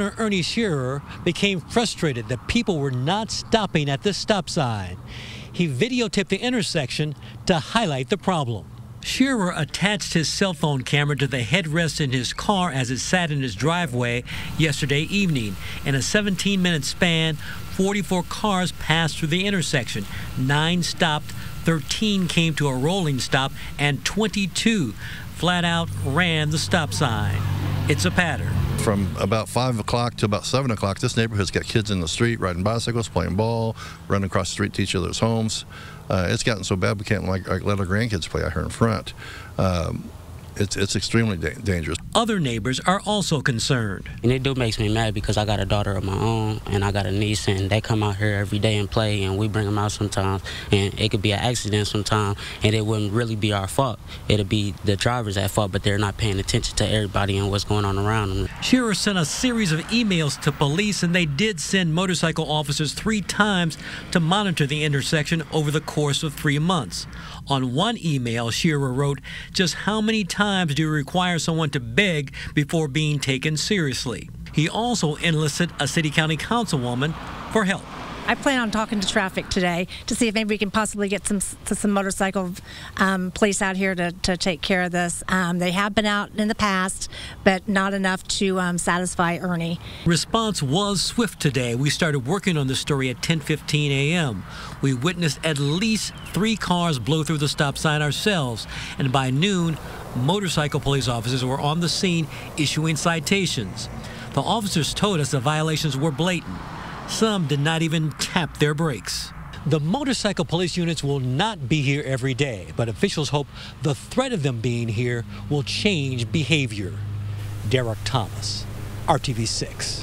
Ernie Shearer became frustrated that people were not stopping at the stop sign. He videotaped the intersection to highlight the problem. Shearer attached his cell phone camera to the headrest in his car as it sat in his driveway yesterday evening. In a 17 minute span, 44 cars passed through the intersection. Nine stopped, 13 came to a rolling stop, and 22 flat out ran the stop sign. It's a pattern. From about 5 o'clock to about 7 o'clock, this neighborhood's got kids in the street riding bicycles, playing ball, running across the street to each other's homes. Uh, it's gotten so bad we can't like, like, let our grandkids play out here in front. Um, it's, it's extremely da dangerous. Other neighbors are also concerned. And it do makes me mad because I got a daughter of my own and I got a niece and they come out here every day and play and we bring them out sometimes and it could be an accident sometimes and it wouldn't really be our fault. It'd be the drivers at fault, but they're not paying attention to everybody and what's going on around them. Shearer sent a series of emails to police and they did send motorcycle officers three times to monitor the intersection over the course of three months. On one email, Shearer wrote, Just how many times do you require someone to beg before being taken seriously? He also enlisted a city county councilwoman for help. I plan on talking to traffic today to see if maybe we can possibly get some some motorcycle um, police out here to, to take care of this. Um, they have been out in the past, but not enough to um, satisfy Ernie. Response was swift today. We started working on the story at 10:15 a.m. We witnessed at least three cars blow through the stop sign ourselves, and by noon, motorcycle police officers were on the scene issuing citations. The officers told us the violations were blatant. Some did not even tap their brakes. The motorcycle police units will not be here every day, but officials hope the threat of them being here will change behavior. Derek Thomas, RTV6.